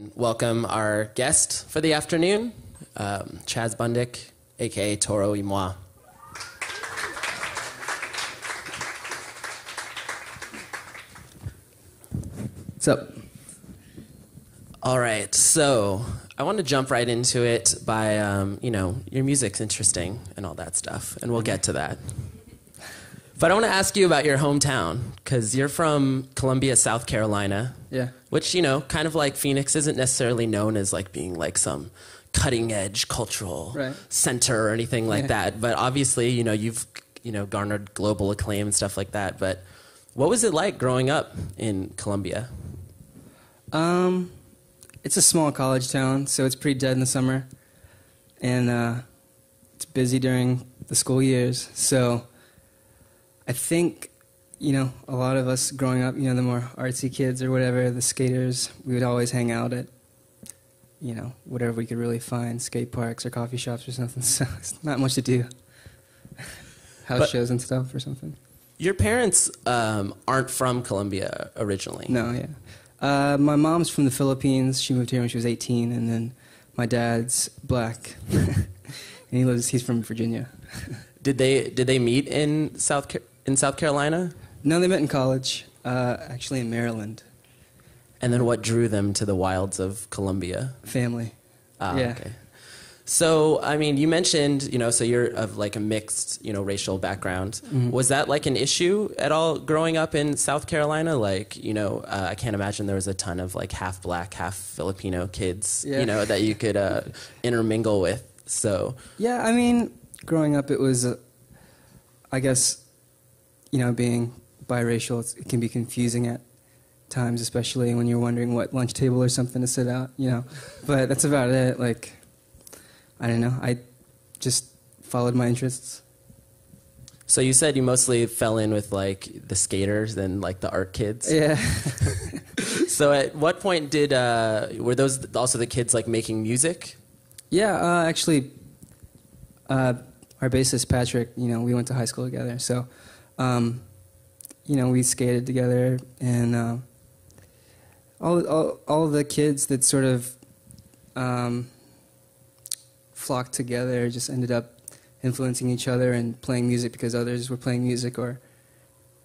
Welcome our guest for the afternoon, um, Chaz Bundick, aka Toro y Moi. Up? All right, so I want to jump right into it by, um, you know, your music's interesting and all that stuff, and we'll get to that. But I want to ask you about your hometown, because you're from Columbia, South Carolina. Yeah. Which, you know, kind of like Phoenix isn't necessarily known as like being like some cutting edge cultural Right. center or anything like Yeah. that. But obviously, you know, you've, you know, garnered global acclaim and stuff like that. But what was it like growing up in Columbia? Um, it's a small college town, so it's pretty dead in the summer, and uh, it's busy during the school years. So, I think, you know, a lot of us growing up, you know, the more artsy kids or whatever, the skaters, we would always hang out at, you know, whatever we could really find, skate parks or coffee shops or something. So it's not much to do. House But- shows and stuff or something. Your parents um, aren't from Columbia originally. No, yeah. Uh, my mom's from the Philippines. She moved here when she was 18, and then my dad's black, and he lives. He's from Virginia. Did they did they meet in South Ca- in South Carolina? No, they met in college, uh, actually in Maryland. And then what drew them to the wilds of Columbia? Family. Ah, Yeah. okay. So, I mean, you mentioned, you know, so you're of like a mixed, you know, racial background. Mm-hmm. Was that like an issue at all growing up in South Carolina? Like, you know, uh, I can't imagine there was a ton of like half black, half Filipino kids, Yeah. you know, that you could uh, intermingle with. So, Yeah, I mean, growing up, it was, uh, I guess, you know, being biracial, it's, it can be confusing at times, especially when you're wondering what lunch table or something to sit out, you know. But that's about it. Like, I don't know. I just followed my interests. so you said you mostly fell in with like the skaters and like the art kids. Yeah. So, at what point did uh, were those also the kids like making music? Yeah, uh, actually, uh, our bassist Patrick, you know, we went to high school together, so, um, you know, we skated together, and uh, all, all all the kids that sort of um, flocked together just ended up influencing each other and playing music because others were playing music, or,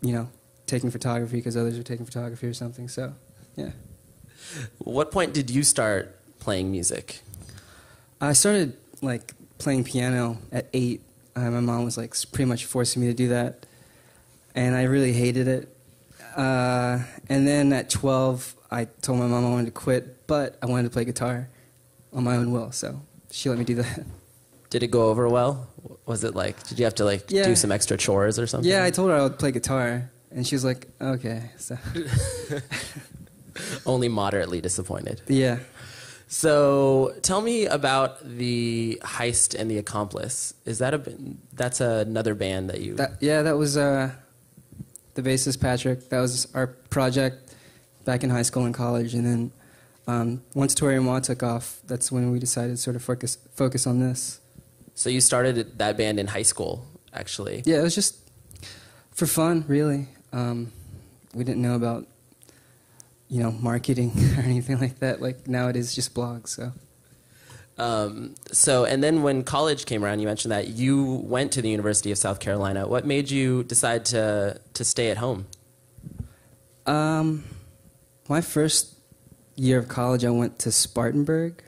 you know, taking photography because others were taking photography or something. So, yeah. What point did you start playing music? I started like playing piano at eight. Uh, my mom was like pretty much forcing me to do that, and I really hated it. Uh, and then at twelve, I told my mom I wanted to quit, but I wanted to play guitar on my own will, so she let me do that. Did it go over well? Was it like did you have to like Yeah. do some extra chores or something? yeah, I told her I would play guitar, and she was like, "Okay." So Only moderately disappointed. yeah, So tell me about the heist and the accomplice. Is that a that's another band that you? that yeah, that was uh, the bassist Patrick. That was our project back in high school and college, and then um, once Toro y Moi took off, that's when we decided to sort of focus focus on this. so you started that band in high school, actually. Yeah, it was just for fun, really. Um, we didn't know about you know marketing or anything like that. Like nowadays, just blogs. So Um, so and then when college came around, you mentioned that you went to the University of South Carolina. What made you decide to to stay at home? um, my first year of college, I went to Spartanburg,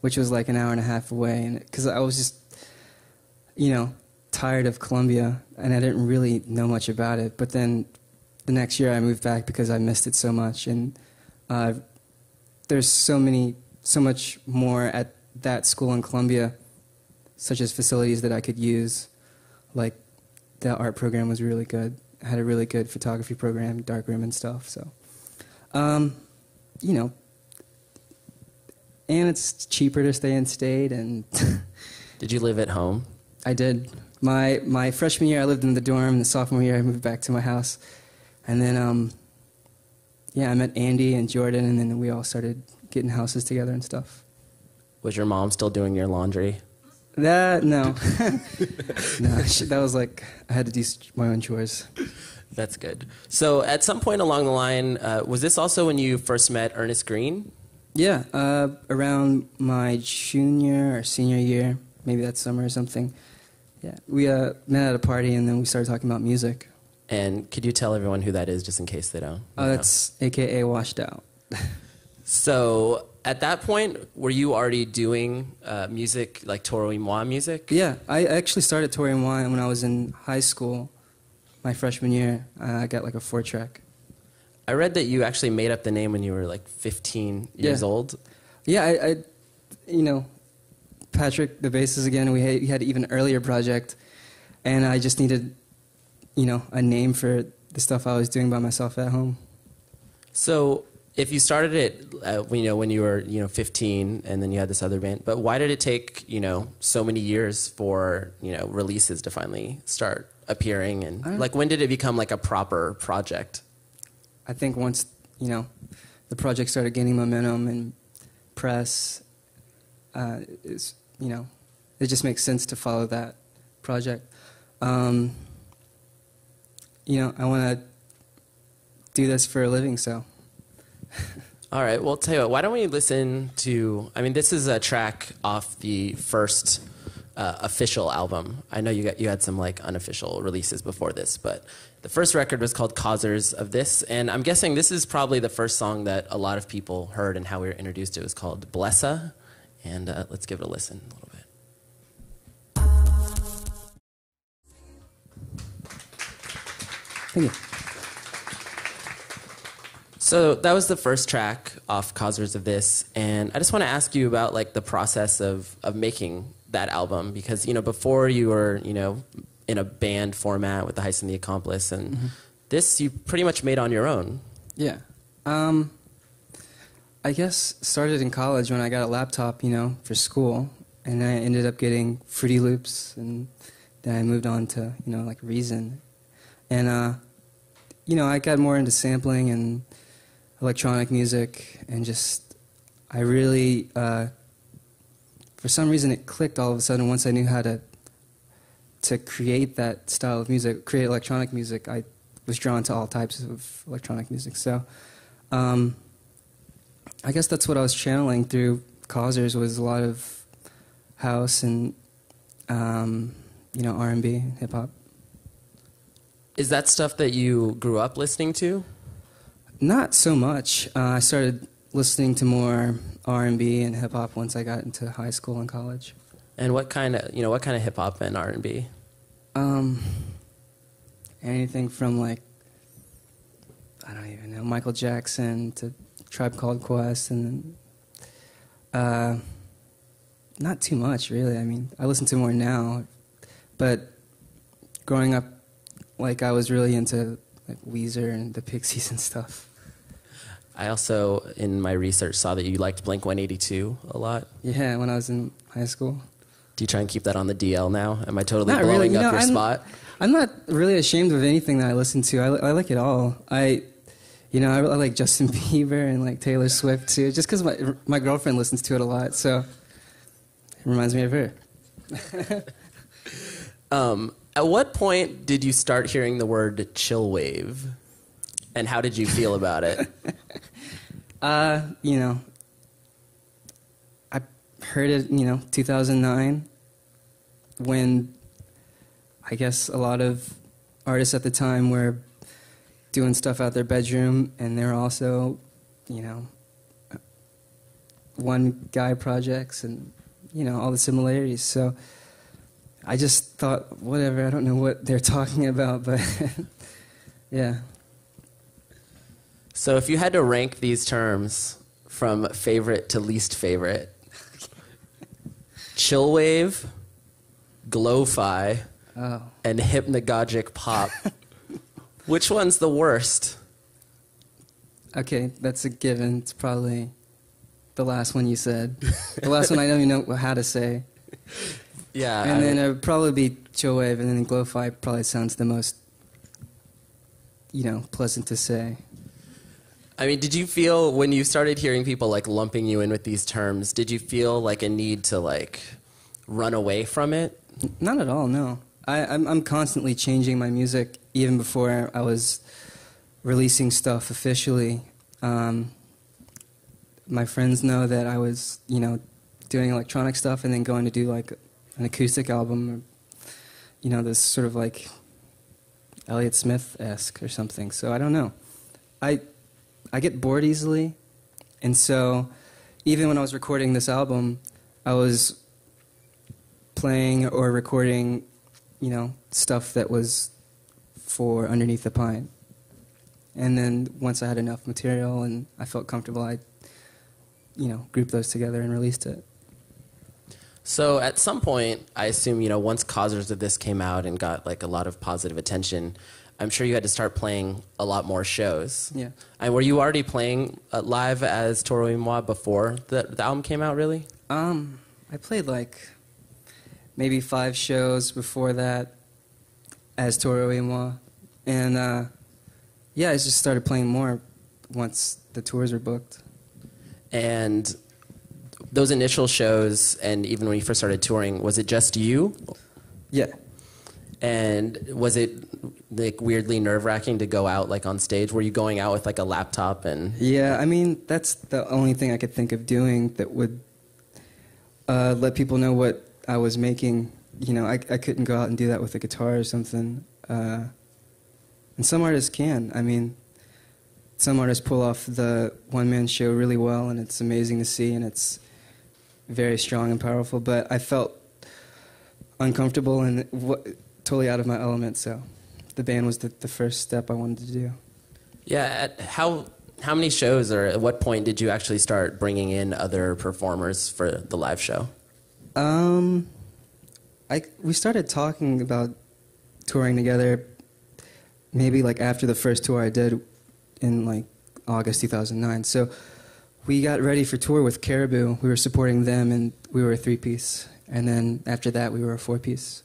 which was like an hour and a half away, because I was just you know tired of Columbia and I didn't really know much about it. But then the next year, I moved back because I missed it so much, and uh, there's so many, so much more at that school in Columbia, such as facilities that I could use. Like the art program was really good. Had a really good photography program, darkroom and stuff. So, um, you know, and it's cheaper to stay in state. And Did you live at home? I did my my freshman year. I lived in the dorm. The sophomore year, I moved back to my house, and then um, yeah, I met Andy and Jordan, and then we all started getting houses together and stuff. Was your mom still doing your laundry? That no, no, she, that was like I had to do my own chores. That's good. So, at some point along the line, uh, was this also when you first met Ernest Green? Yeah, uh, around my junior or senior year, maybe that summer or something. Yeah, we uh, met at a party and then we started talking about music. And could you tell everyone who that is, just in case they don't? Oh, know? that's AKA Washed Out. So at that point, were you already doing uh, music, like Toro y Moi music? Yeah, I actually started Toro y Moi when I was in high school, my freshman year. Uh, I got like a four track. I read that you actually made up the name when you were like 15 years Yeah. old. Yeah, I, I, you know, Patrick, the bassist again. We had, we had an even earlier project, and I just needed, you know, a name for the stuff I was doing by myself at home. So if you started it, uh, you know, when you were, you know, 15, and then you had this other band, but why did it take, you know, so many years for, you know, releases to finally start appearing? And like, when did it become like a proper project? I think once you know the project started gaining momentum and press, uh, is you know it just makes sense to follow that project. Um, you know, I want to do this for a living, so All right. Well, tell you what. Why don't we listen to? I mean, this is a track off the first uh, official album. I know you got you had some like unofficial releases before this, but the first record was called "Causers of This," and I'm guessing this is probably the first song that a lot of people heard and how we were introduced. to. It was called "Blessa," and uh, let's give it a listen a little bit. thank you. So that was the first track off Causers of This, and I just want to ask you about like the process of of making that album because you know before you were you know in a band format with the Heist and the Accomplice, and this you pretty much made on your own. Yeah. Um, I guess started in college when I got a laptop, you know, for school, and I ended up getting Fruity Loops, and then I moved on to you know like Reason, and uh, you know I got more into sampling and electronic music, and just I really, uh, for some reason, it clicked all of a sudden once I knew how to to create that style of music, create electronic music. I was drawn to all types of electronic music. So, um, I guess that's what I was channeling through Causers was a lot of house and um, you know R and B, hip hop. Is that stuff that you grew up listening to? Not so much. Uh, I started listening to more R and B and hip hop once I got into high school and college. And what kind of you know what kind of hip hop and R and B? Um, anything from like I don't even know Michael Jackson to Tribe Called Quest, and uh, not too much really. I mean, I listen to more now, but growing up, like I was really into like Weezer and the Pixies and stuff. I also in my research saw that you liked Blink 182 a lot. Yeah, when I was in high school. Do you try and keep that on the DL now? Am I totally Not blowing really. Up know, your I'm- spot? I'm not really ashamed of anything that I listen to. I, I like it all. I, you know, I, I like Justin Bieber and like Taylor Swift too, just because my my girlfriend listens to it a lot, so it reminds me of her. Um, at what point did you start hearing the word chill wave? And how did you feel about it? Uh, you know, I heard it, you know, 2009, when I guess a lot of artists at the time were doing stuff out their bedroom, and they're also, you know, one guy projects and, you know, all the similarities. So I just thought, whatever, I don't know what they're talking about, but yeah. So, if you had to rank these terms from favorite to least favorite, chill wave, glow-fi, Oh. and hypnagogic pop, which one's the worst? Okay, that's a given. It's probably the last one you said. the last one I don't even know how to say. Yeah, And I- then it would probably be chill wave, and then glow-fi probably sounds the most, you know, pleasant to say. I mean, did you feel when you started hearing people like lumping you in with these terms? Did you feel like a need to like run away from it? Not at all. No, I, I'm I'm constantly changing my music, even before I was releasing stuff officially. Um, my friends know that I was, you know, doing electronic stuff and then going to do like an acoustic album, or, you know, this sort of like Elliott Smith esque or something. So I don't know. I I get bored easily, and so even when I was recording this album, I was playing or recording, you know, stuff that was for Underneath the Pine. And then once I had enough material and I felt comfortable, I, you know, grouped those together and released it. So at some point, I assume you know once Causers of This came out and got like a lot of positive attention, I'm sure you had to start playing a lot more shows. Yeah. And were you already playing uh, live as Toro y Moi before the, the album came out? Really? Um, I played like maybe five shows before that as Toro y Moi. And uh, yeah, I just started playing more once the tours were booked. And those initial shows, and even when you first started touring, was it just you? Yeah. And was it like weirdly nerve wracking to go out like on stage? Were you going out with like a laptop and? Yeah, I mean that's the only thing I could think of doing that would uh, let people know what I was making. You know, I, I couldn't go out and do that with a guitar or something. Uh, and some artists can. I mean, some artists pull off the one man show really well, and it's amazing to see, and it's very strong and powerful. But I felt uncomfortable and w- totally out of my element, so the band was the, the first step I wanted to do. Yeah. At how how many shows or at what point did you actually start bringing in other performers for the live show? Um, I we started talking about touring together. Maybe like after the first tour I did in like August 2009. So we got ready for tour with Caribou. We were supporting them, and we were a three piece. And then after that, we were a four piece.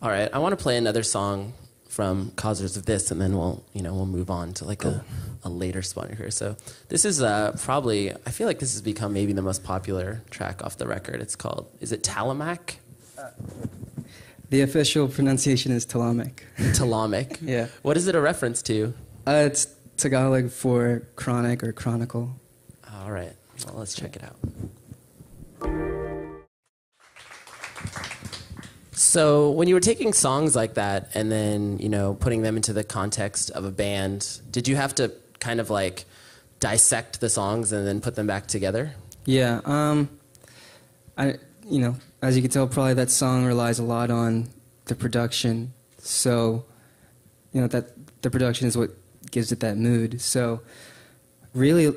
All right, I want to play another song from Causers of This, and then we'll you know we'll move on to like a, a later spot here. So this is uh, probably I feel like this has become maybe the most popular track off the record. It's called is it Talamak? The official pronunciation is Talamic. Talamic. Yeah. What is it a reference to? Uh, it's Tagalog for chronic or chronicle. All right. Well, let's check it out. So, when you were taking songs like that and then, you know, putting them into the context of a band, did you have to kind of like dissect the songs and then put them back together? Yeah. Um, I, you know, as you can tell, probably that song relies a lot on the production. So, you know, that the production is what gives it that mood. So, really,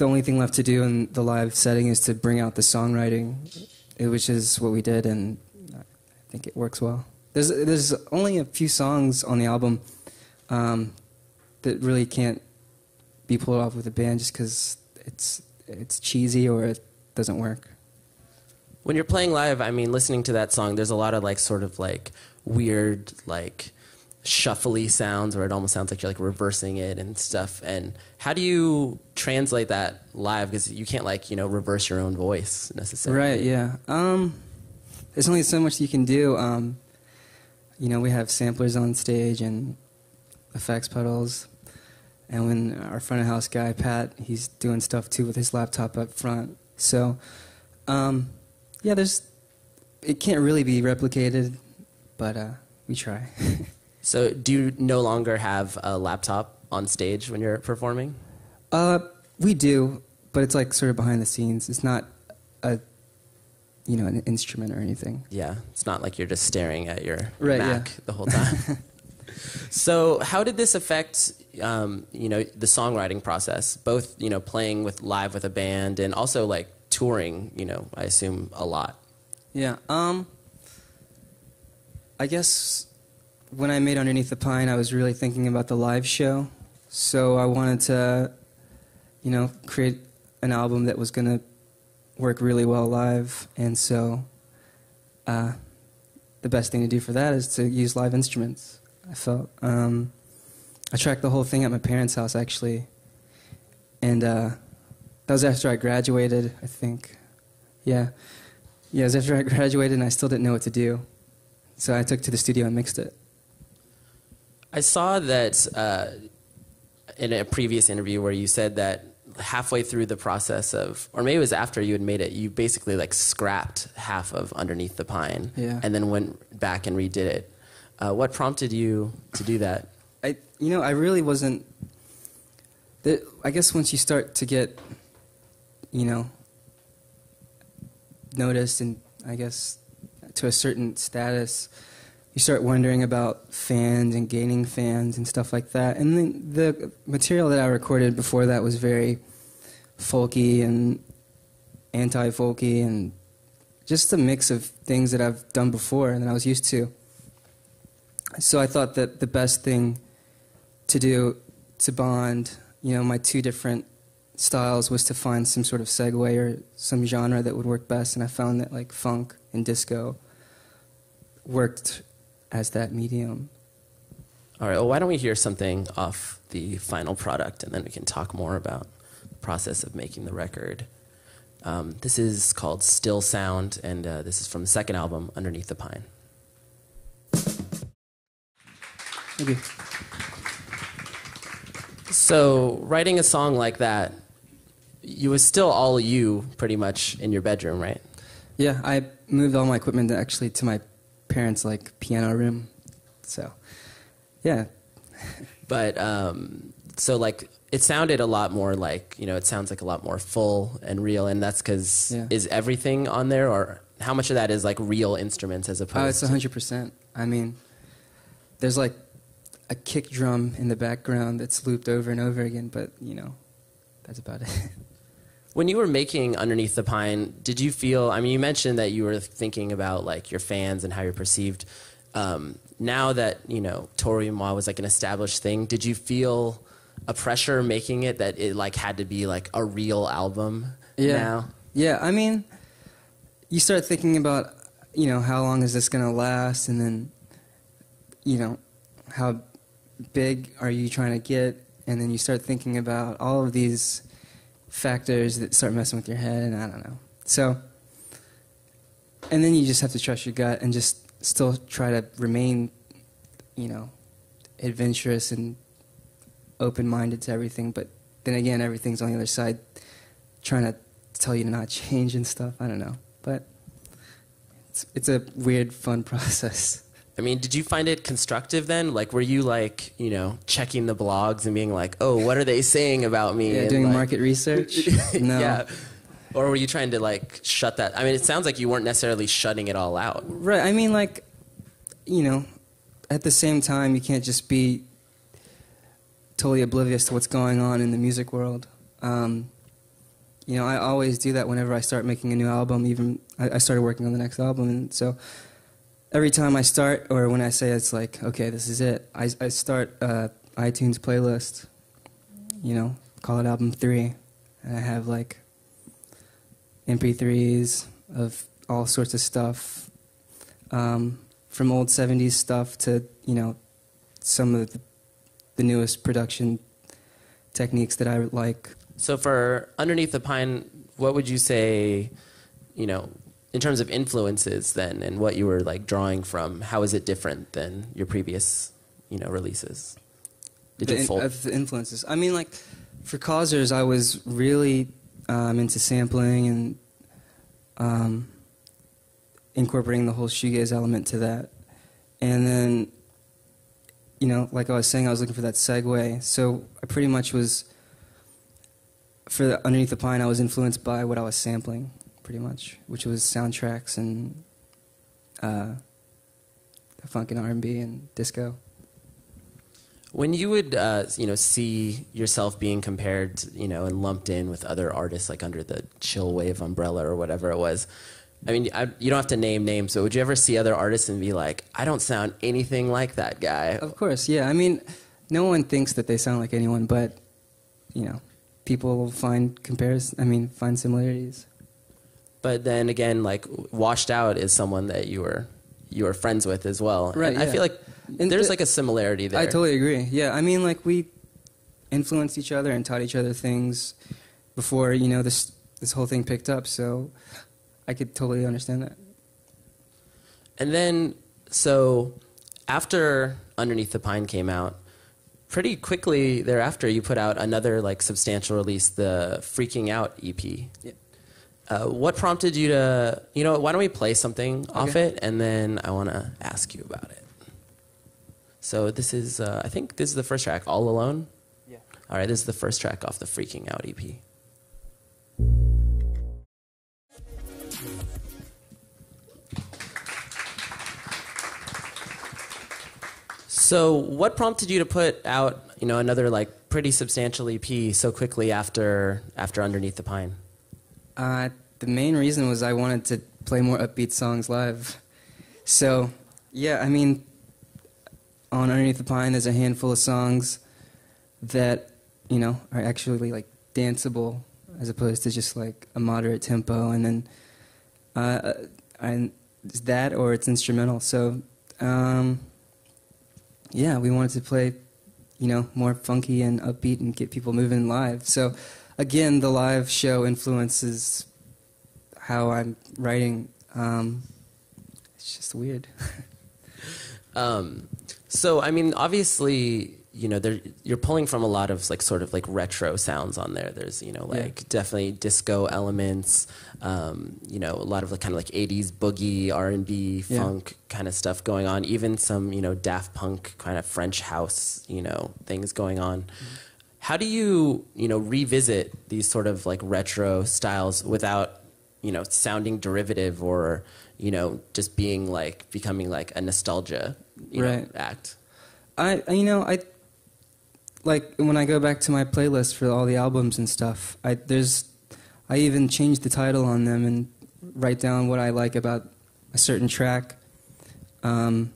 the only thing left to do in the live setting is to bring out the songwriting, eh, which is what we did, and I think it works well. There's there's only a few songs on the album um, that really can't be pulled off with a band just because it's it's cheesy or it doesn't work. When you're playing live, I mean, listening to that song, there's a lot of like sort of like weird, like shuffly sounds where it almost sounds like you're like reversing it and stuff. And how do you translate that live? Because you can't like, you know, reverse your own voice necessarily. Right, yeah. Um, there's only so much you can do. Um, you know, we have samplers on stage and effects pedals. And when our front of house guy, Pat, he's doing stuff too with his laptop up front. So, um, yeah, there's, it can't really be replicated, but uh, we try. So, do you no longer have a laptop on stage when you're performing? uh, we do, but it's like sort of behind the scenes. It's not a, you know, an instrument or anything. Yeah, it's not like you're just staring at your Right, Mac yeah. the whole time. so, how did this affect, um, you know, the songwriting process? Both, you know, playing with live with a band and also like touring. You know, I assume a lot. Yeah. Um. I guess when I made Underneath the Pine, I was really thinking about the live show. So I wanted to, you know, create an album that was gonna work really well live, and so uh, the best thing to do for that is to use live instruments. I felt. Um, I tracked the whole thing at my parents' house actually, and uh, that was after I graduated. I think. Yeah. Yeah, it was after I graduated and I still didn't know what to do. So I took to the studio and mixed it. I saw that uh, in a previous interview where you said that halfway through the process of, or maybe it was after you had made it, you basically like scrapped half of Underneath the Pine, Yeah. and then went back and redid it. Uh, what prompted you to do that? I, you know, I really wasn't. The, I guess once you start to get, you know, noticed and I guess to a certain status, you start wondering about fans and gaining fans and stuff like that. And then the material that I recorded before that was very folky and anti-folky and just a mix of things that I've done before and that I was used to. So I thought that the best thing to do to bond, you know, my two different styles was to find some sort of segue or some genre that would work best, and I found that like funk and disco worked as that medium. All right. Well, why don't we hear something off the final product, and then we can talk more about the process of making the record. Um, this is called Still Sound, and uh, this is from the second album, Underneath the Pine. Thank you. So, writing a song like that, you was still all you pretty much in your bedroom, right? Yeah, I moved all my equipment actually to my parents' like piano room. So, yeah, But um, so like it sounded a lot more like you know it sounds like a lot more full and real, and that's because Yeah. is everything on there, or how much of that is like real instruments as opposed? oh, it's hundred percent. I mean, there's like a kick drum in the background that's looped over and over again, but you know, that's about it. When you were making Underneath the Pine, did you feel? I mean, you mentioned that you were thinking about like your fans and how you're perceived. Um, now that you know Toro y Moi was like an established thing, did you feel a pressure making it that it like had to be like a real album? Yeah. Now, Yeah, I mean, you start thinking about, you know, how long is this going to last? And then, you know, how big are you trying to get? And then you start thinking about all of these factors that start messing with your head, and I don't know. So, and then you just have to trust your gut and just still try to remain, you know, adventurous and open minded to everything. But then again, everything's on the other side trying to tell you to not change and stuff. I don't know, but it's it's a weird, fun process. I mean, did you find it constructive then? Like, were you like, you know, checking the blogs and being like, oh, what are they saying about me? Yeah, And, doing like- market research. No, yeah. Or were you trying to like shut that? I mean, it sounds like you weren't necessarily shutting it all out. right. I mean, like, you know, at the same time, you can't just be totally oblivious to what's going on in the music world. Um, you know, I always do that whenever I start making a new album. Even I, I started working on the next album, and so every time I start, or when I say it's like, okay, this is it, I, I start a iTunes playlist. You know, call it album three, and I have like MP3s of all sorts of stuff, um, from old '70s stuff to you know some of the, the newest production techniques that I like. So for Underneath the Pine, what would you say, you know, in terms of influences then and what you were like drawing from, how is it different than your previous, you know, releases? Did the you in- the influences. I mean, like for Causers, I was really um, into sampling and um, incorporating the whole shoegaze element to that. And then, you know, like I was saying, I was looking for that segue. So I pretty much was for the, underneath the pine. I was influenced by what I was sampling, pretty much, which was soundtracks and uh, funk and R and B and disco. When you would, uh, you know, see yourself being compared, you know, and lumped in with other artists, like under the Chill Wave umbrella or whatever it was. I mean, I, you don't have to name names, but would you ever see other artists and be like, "I don't sound anything like that guy"? Of course, yeah. I mean, no one thinks that they sound like anyone, but you know, people will find comparison. I mean, find similarities. But then again, like Washed Out is someone that you were you were friends with as well. Right, And I feel like And there's the- like a similarity there. I totally agree. Yeah, I mean, like we influenced each other and taught each other things before you know this this whole thing picked up. So I could totally understand that. And then, so after Underneath the Pine came out, pretty quickly thereafter, you put out another like substantial release, the Freaking Out EP. Yeah. Uh, what prompted you to, you know, why don't we play something off Okay. it and then I want to ask you about it. So this is, uh, I think this is the first track, All Alone. Yeah. All right, this is the first track off the Freaking Out EP. So, what prompted you to put out, you know, another like pretty substantial EP so quickly after after Underneath the Pine? Uh, the main reason was I wanted to play more upbeat songs live. So, yeah, I mean, on Underneath the Pine, there's a handful of songs that, you know, are actually like danceable as opposed to just like a moderate tempo. And then, uh, and it's that or it's instrumental. So, um, yeah, we wanted to play, you know, more funky and upbeat and get people moving live. So, again, the live show influences how I'm writing. Um, it's just weird. Um, so, I mean, obviously, you know, there, you're pulling from a lot of like sort of like retro sounds on there. There's, you know, Yeah. like definitely disco elements. Um, you know, a lot of like kind of like '80s boogie, R&B, Yeah. funk kind of stuff going on. Even some, you know, Daft Punk kind of French house, you know, things going on. How do you, you know, revisit these sort of like retro styles without, you know, sounding derivative or, you know, just being like becoming like a nostalgia, you know, Right. act? I, I- you know, I like when I go back to my playlist for all the albums and stuff. I there's, I even change the title on them and write down what I like about a certain track. Um,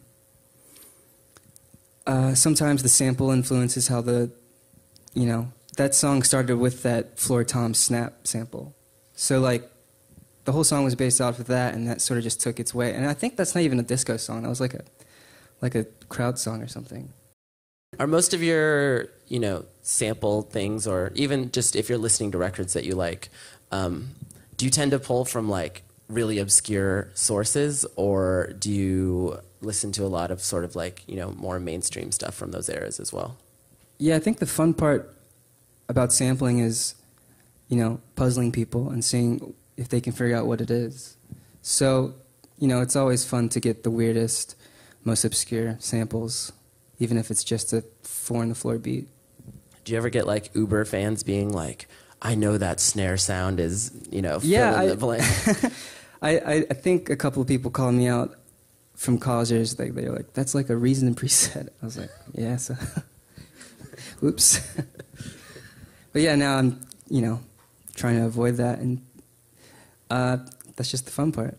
uh, sometimes the sample influences how the, you know, that song started with that Floor Tom Snap sample. So like, the whole song was based off of that, and that sort of just took its way. And I think that's not even a disco song. That was like a, like a crowd song or something. Are most of your, you know, sample things, or even just if you're listening to records that you like, um, do you tend to pull from like really obscure sources, or do you listen to a lot of sort of like you know more mainstream stuff from those eras as well? Yeah, I think the fun part about sampling is, you know, puzzling people and seeing if they can figure out what it is. So, you know, it's always fun to get the weirdest, most obscure samples, even if it's just a four on the floor beat. Do you ever get like Uber fans being like, "I know that snare sound is you know Yeah, I- the blank." I, I, think a couple of people called me out from colleges. They, they're like, that's like a reason preset. I was like, yeah, so. Oops. but yeah, now I'm, you know, trying to avoid that. And uh, that's just the fun part.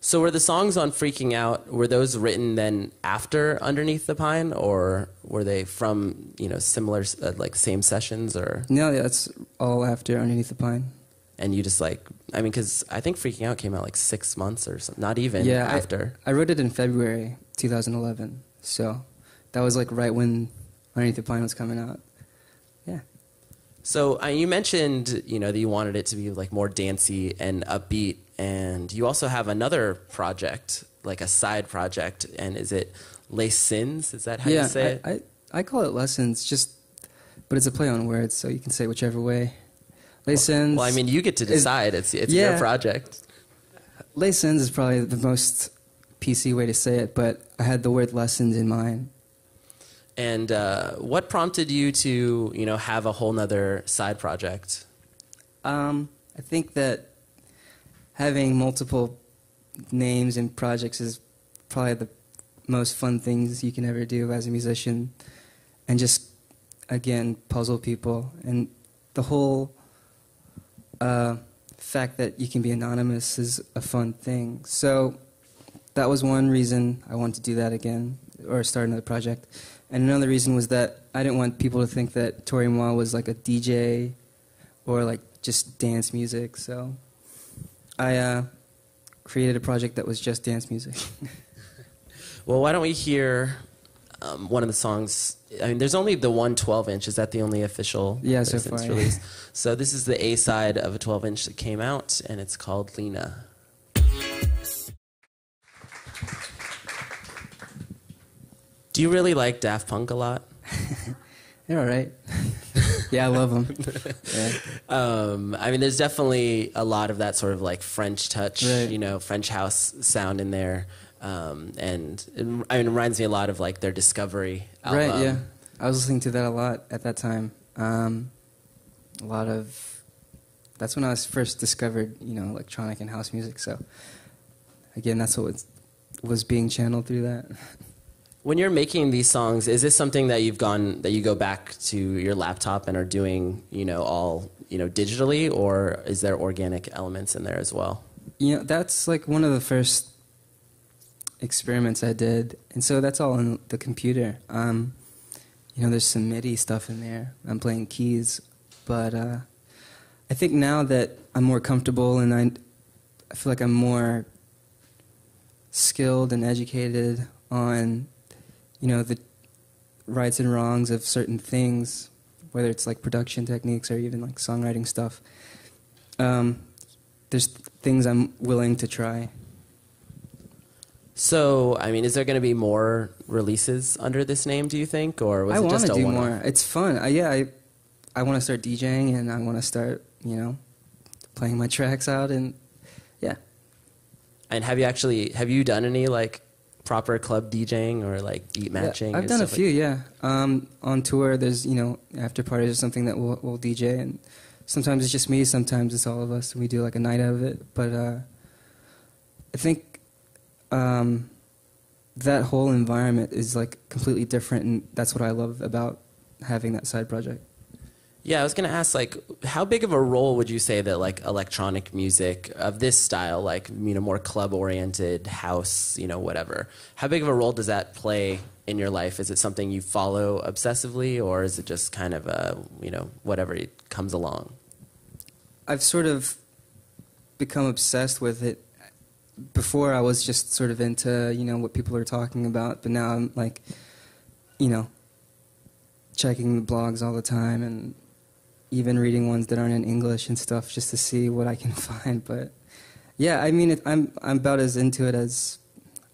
So were the songs on Freaking Out were those written then after Underneath the Pine or were they from, you know, similar uh, like same sessions or No, yeah, that's all after Underneath the Pine. and you just like I mean cuz I think Freaking Out came out like 6 months or something, not even yeah, I- after. I, wrote it in February 2011. So that was like right when Underneath the Pine was coming out. Yeah. So uh, you mentioned, you know, that you wanted it to be like more dancey and upbeat and you also have another project, like a side project and is it Les Sins? Is that how yeah, you say it? I, I, I call it lessons, just, but it's a play on words, so you can say it whichever way. Lessons. well, I mean, you get to is- decide. it's it's your Yeah. project. lessons is probably the most PC way to say it, but I had the word lessons in mind. And uh, what prompted you to, you know, have a whole nother side project? Um, I think that having multiple names and projects is probably the most fun things you can ever do as a musician, and just again puzzle people and the whole uh, fact that you can be anonymous is a fun thing. So that was one reason I wanted to do that again or start another project. And another reason was that I didn't want people to think that Toro y Moi was like a DJ or like just dance music. So I uh, created a project that was just dance music. Well, why don't we hear um, one of the songs? I mean, there's only the one 12 inch. Is that the only official Yeah, so far, yeah. So this is the A side of a 12 inch that came out, and it's called Lina. Do you really like Daft Punk a lot? They're all right. yeah, I love them. Yeah. Um, I mean, there's definitely a lot of that sort of like French touch, Right. you know, French house sound in there. Um, and it, I mean, it reminds me a lot of like their Discovery album. Right, yeah. I was listening to that a lot at that time. Um, a lot of. That's when I was first discovered, you know, electronic and house music. So, again, that's what was, was being channeled through that. When you're making these songs, is this something that you've gone that you go back to your laptop and are doing, you know, all you know digitally, or is there organic elements in there as well? You know, that's like one of the first experiments I did, and so that's all on the computer. Um, you know, there's some MIDI stuff in there. I'm playing keys, but uh, I think now that I'm more comfortable and I, I feel like I'm more skilled and educated on, you know, the rights and wrongs of certain things, whether it's like production techniques or even like songwriting stuff. Um, there's things I'm willing to try. So, I mean, is there going to be more releases under this name? Do you think, or was I it want just to a do one-off? more. It's fun. I, yeah, I I want to start DJing and I want to start, you know, playing my tracks out and yeah. And have you actually have you done any like proper club DJing or like beat Yeah, matching? I've done a few, Like yeah. Um, on tour, there's you know after parties or something that we'll, we'll DJ, and sometimes it's just me, sometimes it's all of us. We do like a night out of it, but uh, I think um, that whole environment is like completely different, and that's what I love about having that side project. Yeah, I was gonna ask, like, how big of a role would you say that like electronic music of this style, like you know, more club-oriented house, you know, whatever, how big of a role does that play in your life? Is it something you follow obsessively, or is it just kind of a you know whatever comes along? I've sort of become obsessed with it. Before I was just sort of into you know what people are talking about, but now I'm like, you know, checking the blogs all the time and even reading ones that aren't in English and stuff just to see what I can find. But yeah, I mean, it, I'm I'm about as into it as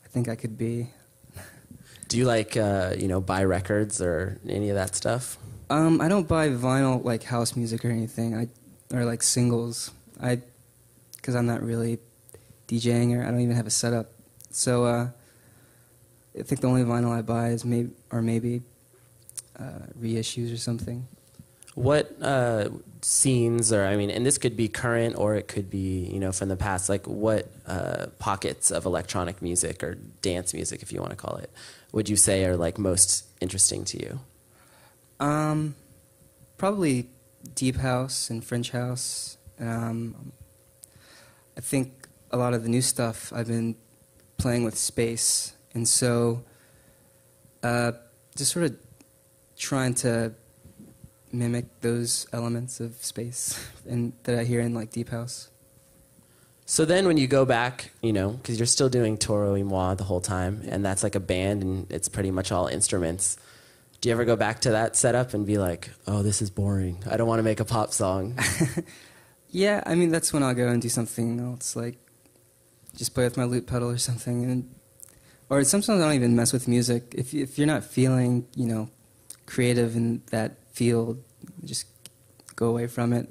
I think I could be. Do you like uh, you know buy records or any of that stuff? Um, I don't buy vinyl like house music or anything. I or like singles. I because I'm not really DJing or I don't even have a setup. So uh, I think the only vinyl I buy is maybe or maybe uh, reissues or something. What uh, scenes, or I mean, and this could be current or it could be, you know, from the past. Like, what uh, pockets of electronic music or dance music, if you want to call it, would you say are like most interesting to you? Um, probably deep house and French house. Um, I think a lot of the new stuff I've been playing with space, and so uh, just sort of trying to mimic those elements of space and that I hear in like deep house. So then, when you go back, you know, because you're still doing Toro y Moi the whole time, and that's like a band, and it's pretty much all instruments. Do you ever go back to that setup and be like, "Oh, this is boring. I don't want to make a pop song." Yeah, I mean that's when I'll go and do something else, like just play with my loop pedal or something, and or sometimes I don't even mess with music. If if you're not feeling, you know, creative in that field, just go away from it.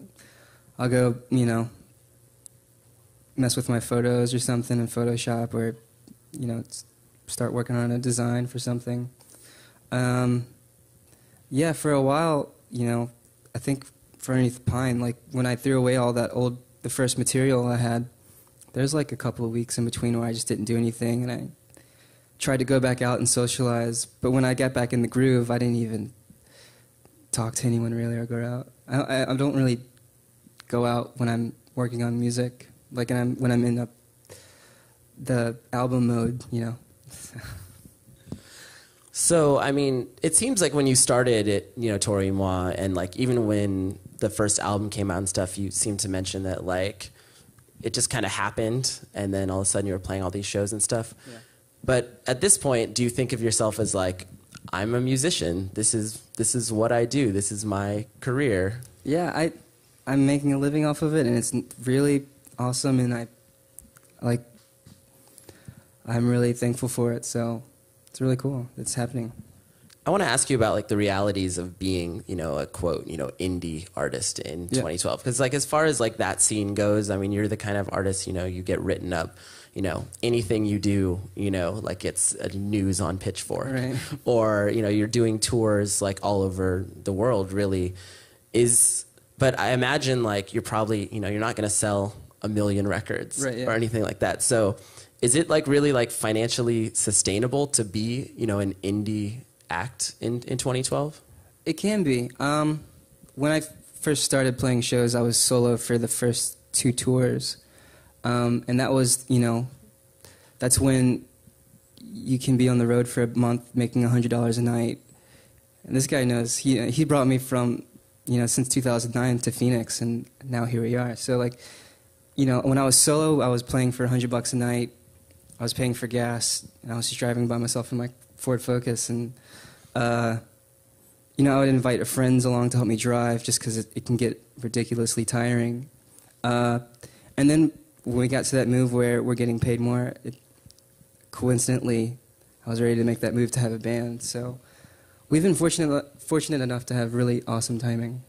I'll go, you know, mess with my photos or something in Photoshop, or you know, start working on a design for something. Um, yeah, for a while, you know, I think for underneath pine, like when I threw away all that old, the first material I had, there's like a couple of weeks in between where I just didn't do anything, and I tried to go back out and socialize. But when I got back in the groove, I didn't even talk to anyone really or go out. I, I, I don't really go out when I'm working on music, like when I'm when I'm in a, the album mode, you know. So, I mean, it seems like when you started it, you know, Toro y Moi, and like even when the first album came out and stuff, you seemed to mention that like it just kind of happened, and then all of a sudden you were playing all these shows and stuff. Yeah. But at this point, do you think of yourself as like, I'm a musician. This is this is what I do. This is my career. Yeah, I I'm making a living off of it, and it's really awesome, and I like I'm really thankful for it. So it's really cool. It's happening. I want to ask you about like the realities of being, you know, a quote, you know, indie artist in Yeah. 2012. Because like as far as like that scene goes, I mean, you're the kind of artist, you know, you get written up, you know, anything you do, you know, like it's a news on Pitchfork, Right. or you know, you're doing tours like all over the world. Really, is but I imagine like you're probably, you know, you're not going to sell a million records Right, yeah. or anything like that. So, is it like really like financially sustainable to be, you know, an indie act in in 2012? It can be. Um, when I first started playing shows, I was solo for the first two tours, um, and that was, you know, that's when you can be on the road for a month making hundred dollars a night. And this guy knows. He he brought me from, you know, since 2009 to Phoenix, and now here we are. So like, you know, when I was solo, I was playing for hundred bucks a night. I was paying for gas, and I was just driving by myself in my Ford Focus, and uh, you know, I would invite friends along to help me drive just because it, it can get ridiculously tiring. Uh, and then when we got to that move where we're getting paid more, it, coincidentally, I was ready to make that move to have a band. So we've been fortunate, fortunate enough to have really awesome timing.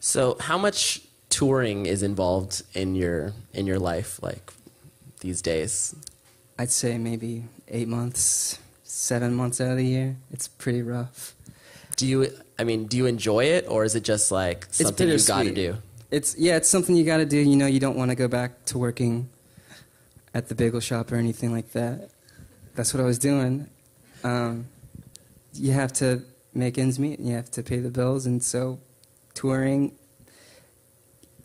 So, how much touring is involved in your in your life like these days? I'd say maybe eight months, seven months out of the year. It's pretty rough. Do you I mean, do you enjoy it or is it just like something you've got to do? It's yeah, it's something you got to do. You know, you don't want to go back to working at the bagel shop or anything like that. That's what I was doing. Um, you have to make ends meet. and You have to pay the bills, and so touring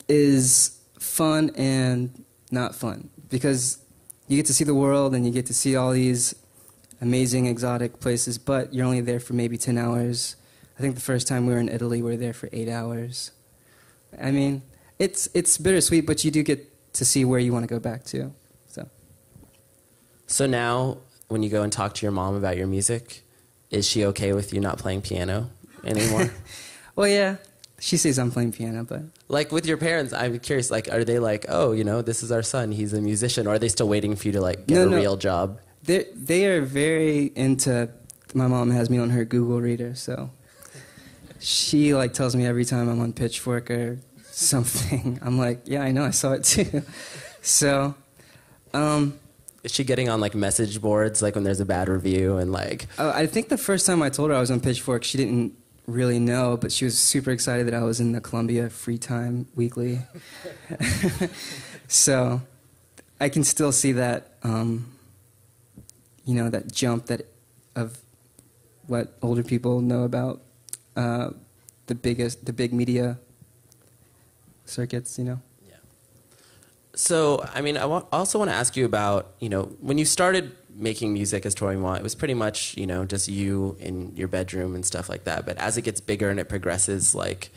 is fun and not fun because you get to see the world and you get to see all these amazing exotic places, but you're only there for maybe 10 hours. I think the first time we were in Italy, we were there for eight hours. I mean, it's, it's bittersweet, but you do get to see where you want to go back to. So, So now when you go and talk to your mom about your music, is she okay with you not playing piano anymore? well, yeah, she says I'm playing piano, but like with your parents, I'm curious like are they like, "Oh, you know, this is our son, he's a musician," or are they still waiting for you to like get No, a no. real job? they they are very into. My mom has me on her Google Reader, so she like tells me every time I'm on Pitchfork or something. I'm like, yeah, I know, I saw it too. so, um, Is she getting on like message boards like when there's a bad review and like uh, I think the first time I told her I was on Pitchfork, she didn't really know, but she was super excited that I was in the Columbia Free Time Weekly. so, I can still see that, um, you know, that jump that of what older people know about uh, the biggest, the big media circuits. You know. Yeah. So, I mean, I wa- also want to ask you about, you know, when you started making music as Toro y Moi, it was pretty much, you know, just you in your bedroom and stuff like that. But as it gets bigger and it progresses, like,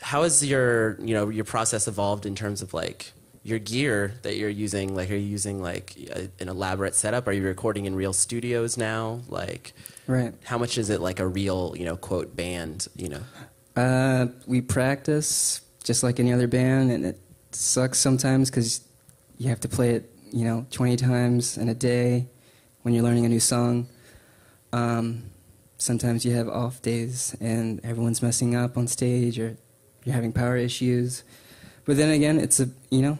how has your, you know, your process evolved in terms of like your gear that you're using? Like, are you using like a, an elaborate setup? Are you recording in real studios now? Like, Right. how much is it like a real, you know, quote band? You know, Uh, we practice just like any other band, and it sucks sometimes because you have to play it, you know, 20 times in a day when you're learning a new song. Um, sometimes you have off days and everyone's messing up on stage or you're having power issues. But then again, it's a, you know,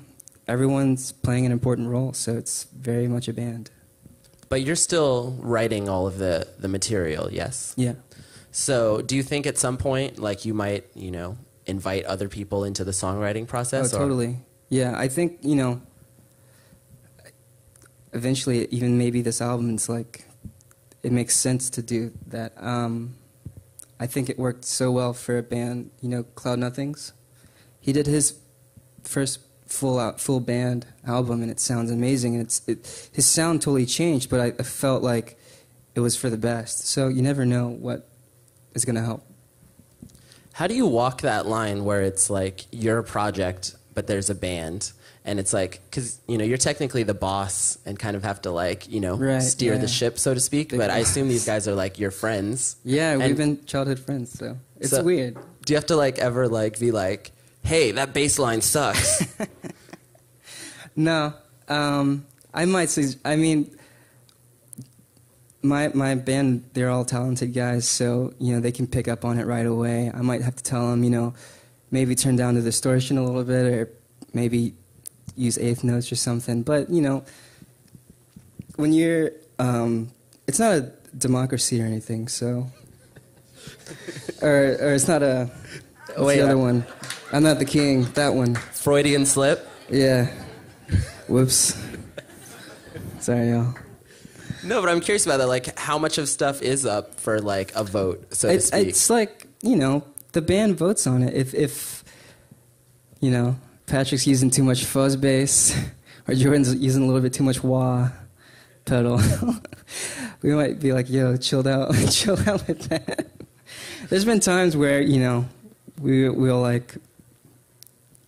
everyone's playing an important role, so it's very much a band. but you're still writing all of the the material, yes. Yeah. So, do you think at some point, like you might, you know, invite other people into the songwriting process? Oh, or- totally. Yeah, I think you know. Eventually, even maybe this album is like, it makes sense to do that. Um, I think it worked so well for a band. You know, Cloud Nothings. He did his first full out full band album, and it sounds amazing. And it's it, his sound totally changed, but I, I felt like it was for the best. So you never know what is going to help. How do you walk that line where it's like your project, but there's a band, and it's like because you know you're technically the boss and kind of have to like you know Right, steer yeah. the ship, so to speak. Big but I assume these guys are like your friends. Yeah, And- we've been childhood friends, so it's So- weird. Do you have to like ever like be like, hey, that bass line sucks? No, um, I might say. I mean, my my band they're all talented guys, so you know they can pick up on it right away. I might have to tell them, you know, maybe turn down the distortion a little bit, or maybe use eighth notes or something. But you know, when you're, um, it's not a democracy or anything, so. or, or it's not a. What's Wait, the other uh, one? I'm not the king. That one. Freudian slip. Yeah. Whoops. Sorry, y'all. No, but I'm curious about that. Like, how much of stuff is up for like a vote, so to speak? it's like you know the band votes on it. If if you know Patrick's using too much fuzz bass or Jordan's using a little bit too much wah pedal, we might be like, "Yo, chill out, chill out with that." There's been times where you know we we'll like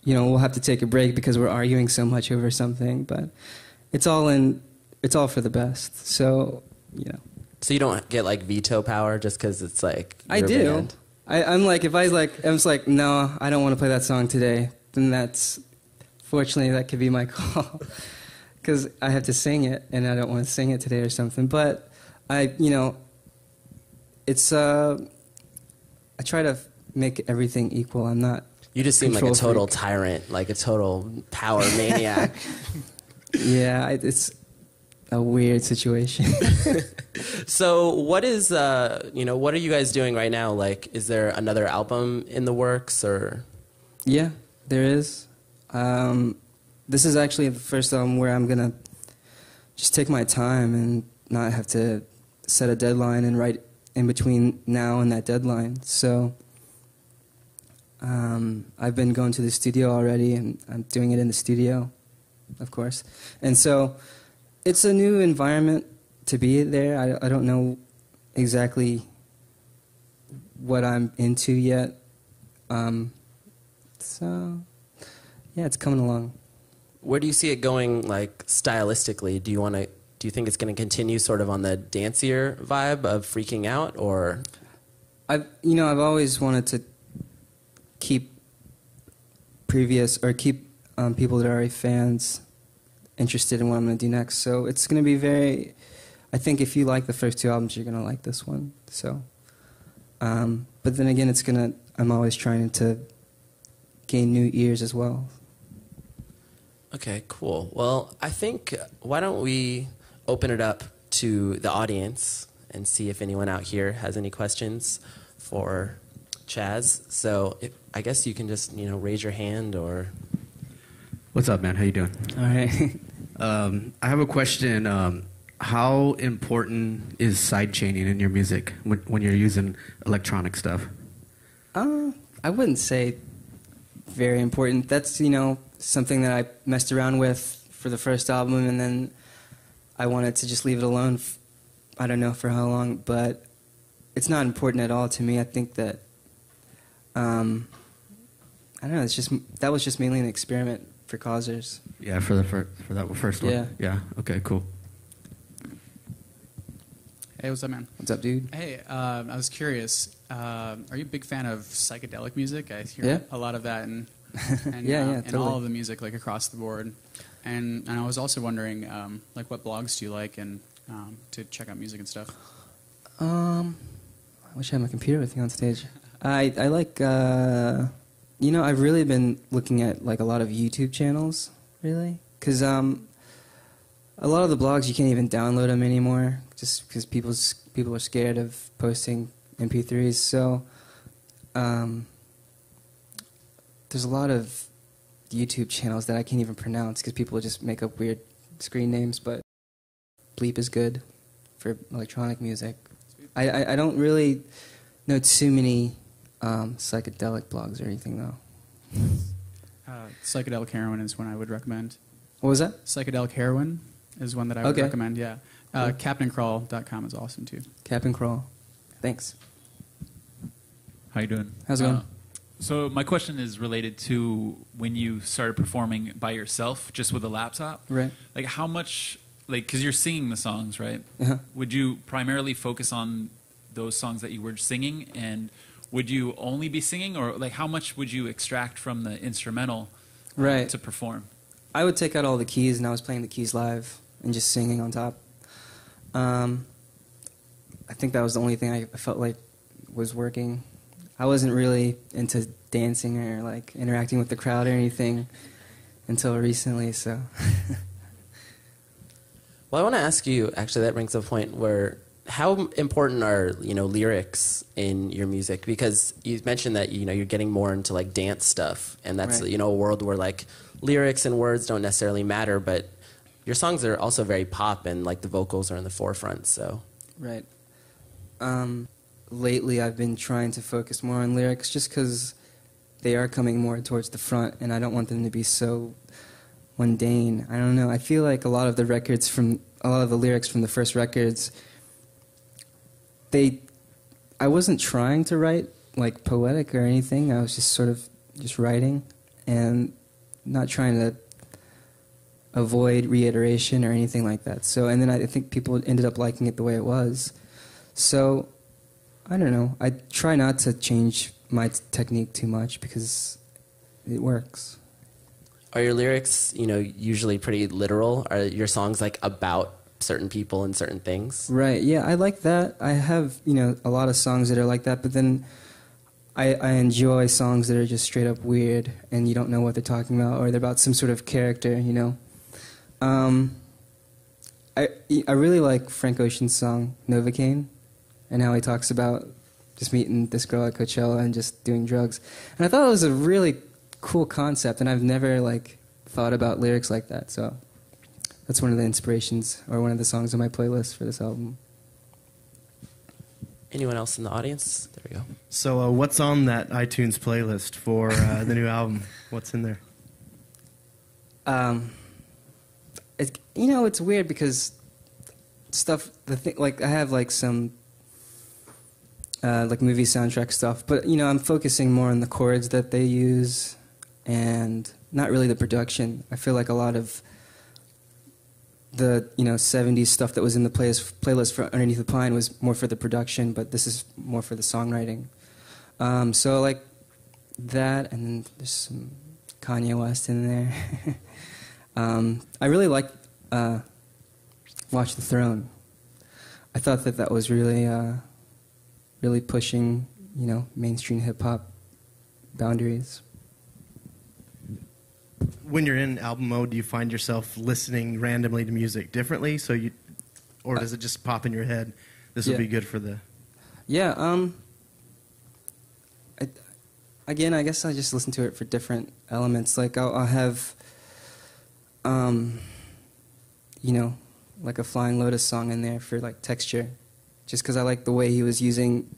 you know we'll have to take a break because we're arguing so much over something, but it's all in it's all for the best. So you know. so you don't get like veto power just because it's like I do. band? I, I'm like, if I like, I'm just like, no, I don't want to play that song today. Then that's, fortunately, that could be my call, because I have to sing it, and I don't want to sing it today or something. But I, you know, it's, uh, I try to make everything equal. I'm not. You just seem like a total freak. tyrant, like a total power maniac. Yeah, it's a weird situation. so, what is uh, you know, what are you guys doing right now? Like, is there another album in the works, or Yeah, there is. Um, this is actually the first album where I'm gonna just take my time and not have to set a deadline and write in between now and that deadline. So um, I've been going to the studio already, and I'm doing it in the studio, of course. And so it's a new environment to be there. I, I don't know exactly what I'm into yet. Um, so, yeah, it's coming along. where do you see it going? Like stylistically, do you want to? Do you think it's going to continue sort of on the dancier vibe of freaking out, or I've, you know, I've always wanted to keep previous or keep um, people that are already fans interested in what I'm going to do next. So it's going to be very. I think if you like the first two albums, you're going to like this one. So, um, but then again, it's gonna. I'm always trying to gain new ears as well. Okay, cool. Well, I think why don't we open it up to the audience and see if anyone out here has any questions for Chaz. So, if, I guess you can just you know raise your hand or What's up, man? How you doing? All right. Um, I have a question. Um, how important is side chaining in your music when, when you're using electronic stuff? Uh, I wouldn't say very important. That's you know something that I messed around with for the first album, and then I wanted to just leave it alone. F- I don't know for how long, but it's not important at all to me. I think that um, I don't know. It's just that was just mainly an experiment for Causers. Yeah, for the fir- for that first one. Yeah. Yeah. Okay. Cool. Hey, what's up, man? What's up, dude? Hey, um, I was curious. Um are you a big fan of psychedelic music? I hear Yeah. a lot of that in, and, Yeah, uh, yeah, in totally. all of the music, like across the board. And and I was also wondering, um, like, what blogs do you like and um, to check out music and stuff? Um, I wish I had my computer with me on stage. I I like uh, you know I've really been looking at like a lot of YouTube channels really because um a lot of the blogs you can't even download them anymore just because people's people are scared of posting MP3s. So um, there's a lot of YouTube channels that I can't even pronounce because people just make up weird screen names. But Bleep is good for electronic music. I, I, I don't really know too many um, psychedelic blogs or anything though. Uh, psychedelic heroin is one I would recommend. What was that? Psychedelic heroin is one that I would Okay. recommend. Yeah, uh, CaptainCrawl.com is awesome too. Cap and Crawl. Thanks. How you doing? How's it going? Uh, so my question is related to when you started performing by yourself, just with a laptop. Right. Like how much, like, because you're singing the songs, right? Uh-huh. Would you primarily focus on those songs that you were singing, and would you only be singing, or like how much would you extract from the instrumental uh, Right. to perform? I would take out all the keys and I was playing the keys live and just singing on top. Um, I think that was the only thing I felt like was working. I wasn't really into dancing or like interacting with the crowd or anything until recently. So, Well, I want to ask you. Actually, that brings a point where how important are you know lyrics in your music? Because you mentioned that you know you're getting more into like dance stuff, and that's Right. you know a world where like lyrics and words don't necessarily matter, but your songs are also very pop, and like the vocals are in the forefront. So right. Um, lately, I've been trying to focus more on lyrics just because they are coming more towards the front, and I don't want them to be so mundane. I don't know. I feel like a lot of the records from a lot of the lyrics from the first records, they, I wasn't trying to write like poetic or anything. I was just sort of just writing and not trying to avoid reiteration or anything like that. So, and then I think people ended up liking it the way it was. So, I don't know. I try not to change my technique too much because it works. are your lyrics you know usually pretty literal? Are your songs like about certain people and certain things? Right. Yeah, I like that. I have, you know, a lot of songs that are like that, but then I, I enjoy songs that are just straight up weird and you don't know what they're talking about or they're about some sort of character, you know. Um, I, I really like Frank Ocean's song Novacane and how he talks about just meeting this girl at Coachella and just doing drugs. And I thought it was a really cool concept and I've never like thought about lyrics like that. So that's one of the inspirations or one of the songs on my playlist for this album. Anyone else in the audience? There we go. So, uh, what's on that iTunes playlist for uh, the new album? What's in there? Um, it, you know, it's weird because stuff. The thing, like I have like some uh, like movie soundtrack stuff, but you know, I'm focusing more on the chords that they use, and not really the production. I feel like a lot of the you know 70s stuff that was in the playlist, playlist for Underneath the Pine was more for the production, but this is more for the songwriting. Um, so like that, and then there's some Kanye West in there. um, I really like uh, Watch the Throne. I thought that that was really, uh, really pushing, you know, mainstream hip hop boundaries. When you're in album mode, do you find yourself listening randomly to music differently? So you, or does it just pop in your head? This Yeah. would be good for the. Yeah. Um. I, again, I guess I just listen to it for different elements. Like I'll, I'll have, um, you know, like a Flying Lotus song in there for like texture, just because I like the way he was using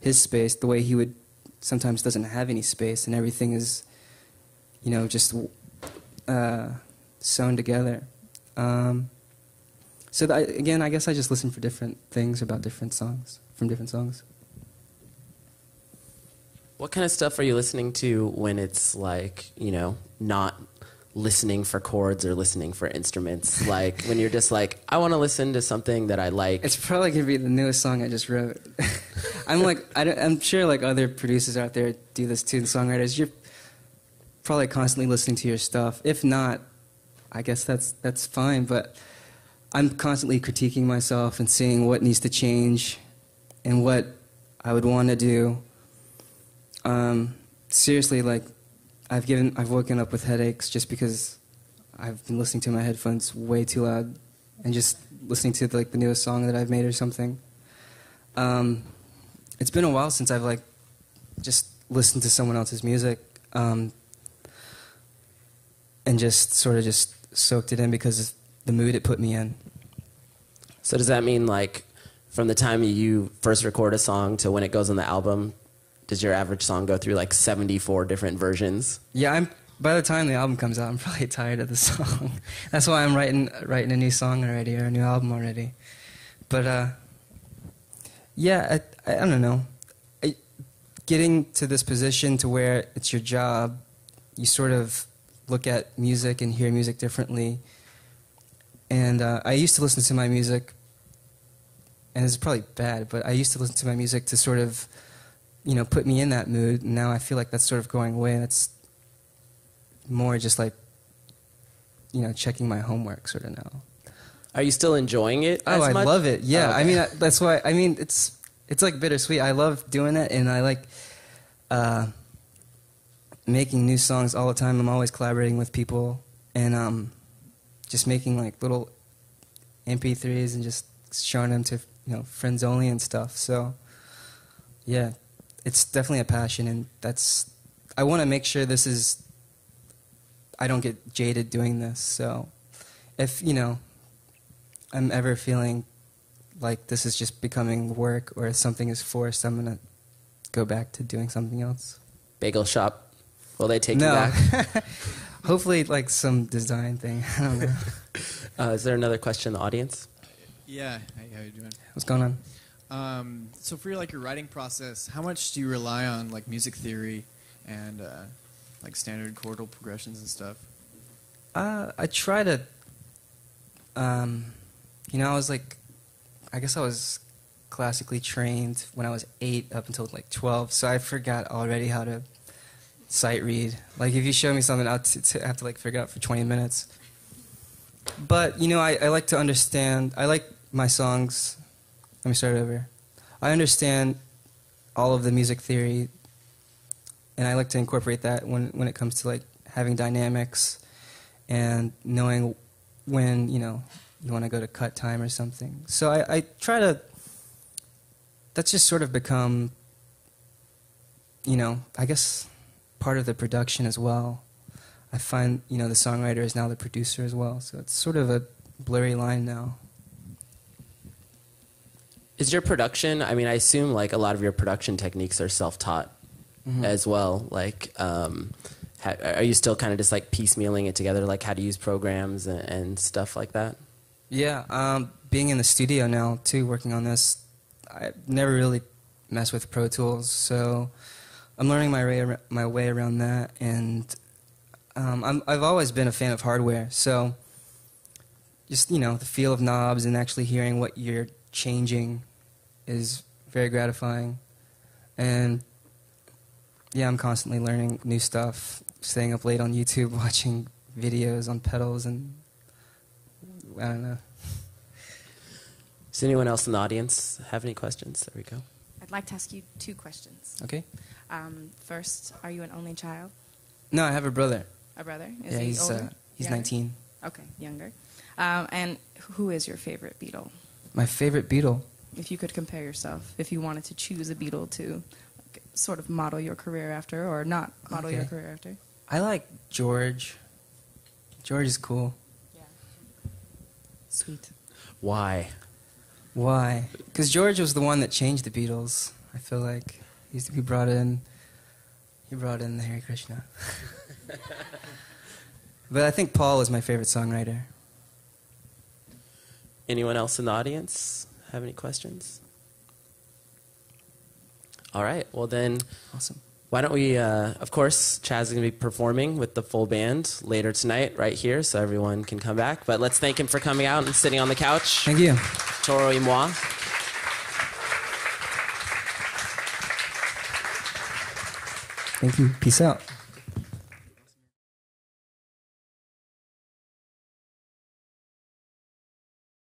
his space, the way he would sometimes doesn't have any space, and everything is, you know, just uh, sewn together. Um, so that, again, I guess I just listen for different things about different songs from different songs. What kind of stuff are you listening to when it's like, you know, not listening for chords or listening for instruments? like when you're just like, I want to listen to something that I like. It's probably gonna be the newest song I just wrote. I'm like, I am sure like other producers out there do this too, and songwriters. You're probably constantly listening to your stuff. If not, I guess that's that's fine. But I'm constantly critiquing myself and seeing what needs to change, and what I would want to do. Um, seriously, like I've given, I've woken up with headaches just because I've been listening to my headphones way too loud and just listening to like the newest song that I've made or something. Um, it's been a while since I've like just listened to someone else's music um, and just sort of just soaked it in because of the mood it put me in. so does that mean like from the time you first record a song to when it goes on the album, does your average song go through like 74 different versions? Yeah, I'm. By the time the album comes out, I'm probably tired of the song. That's why I'm writing writing a new song already or a new album already. But uh, yeah, I, I, I don't know. I, getting to this position to where it's your job, you sort of look at music and hear music differently. And uh, I used to listen to my music, and it's probably bad, but I used to listen to my music to sort of, you know, put me in that mood. And now I feel like that's sort of going away, and it's more just like, you know, checking my homework sort of now. Are you still enjoying it? Oh, I much? love it. Yeah, Oh, I mean I, that's why. I mean it's it's like bittersweet. I love doing it, and I like uh, making new songs all the time. I'm always collaborating with people, and um, just making like little MP3s and just showing them to you know friends only and stuff. So yeah, it's definitely a passion, and that's I want to make sure this is. I don't get jaded doing this. So if you know I'm ever feeling like this is just becoming work or if something is forced, I'm gonna go back to doing something else. Bagel shop. Will they take no, you back? hopefully like some design thing. I don't know Uh, is there another question in the audience? Yeah. Hey, how you doing? what's going on. Um, so for your, like your writing process, how much do you rely on like music theory and uh, like standard chordal progressions and stuff? Uh, I try to, um, you know, I was like, I guess I was classically trained when I was eight up until like twelve, so I forgot already how to sight read. Like if you show me something, I'll have to like figure out for twenty minutes. But you know, I, I like to understand. I like my songs. Let me start over. I understand all of the music theory, and I like to incorporate that when when it comes to like having dynamics and knowing when you know you want to go to cut time or something. So I, I try to. That's just sort of become, you know, I guess part of the production as well. I find you know the songwriter is now the producer as well, so it's sort of a blurry line now. Is your production? I mean, I assume like a lot of your production techniques are self-taught Mhm. as well. Like, um, ha- are you still kind of just like piecemealing it together, like how to use programs and, and stuff like that? Yeah, um, being in the studio now too, working on this, I never really messed with Pro Tools, so I'm learning my way my way around that, and um, I'm, I've always been a fan of hardware, so just you know the feel of knobs and actually hearing what you're changing is very gratifying, and yeah, I'm constantly learning new stuff, staying up late on YouTube, watching videos on pedals and I don't know. Does anyone else in the audience have any questions? There we go. I'd like to ask you two questions. Okay. Um, first, are you an only child? No, I have a brother. A brother? Is yeah, he he's older? uh, he's Younger? 19. Okay, younger. Um, and who is your favorite Beatle? My favorite Beatle. If you could compare yourself, if you wanted to choose a Beatle to like, sort of model your career after, or not model your career after. I like George. George is cool. Yeah. Sweet. Why? Why? Because George was the one that changed the Beatles. I feel like he, be brought in he brought in the Hare Krishna. but I think Paul is my favorite songwriter. Anyone else in the audience have any questions? All right. Well, then, Awesome. why don't we? Uh, of course, Chaz is going to be performing with the full band later tonight, right here, so everyone can come back. But let's thank him for coming out and sitting on the couch. Thank you. Toro y moi. Thank you. Peace out.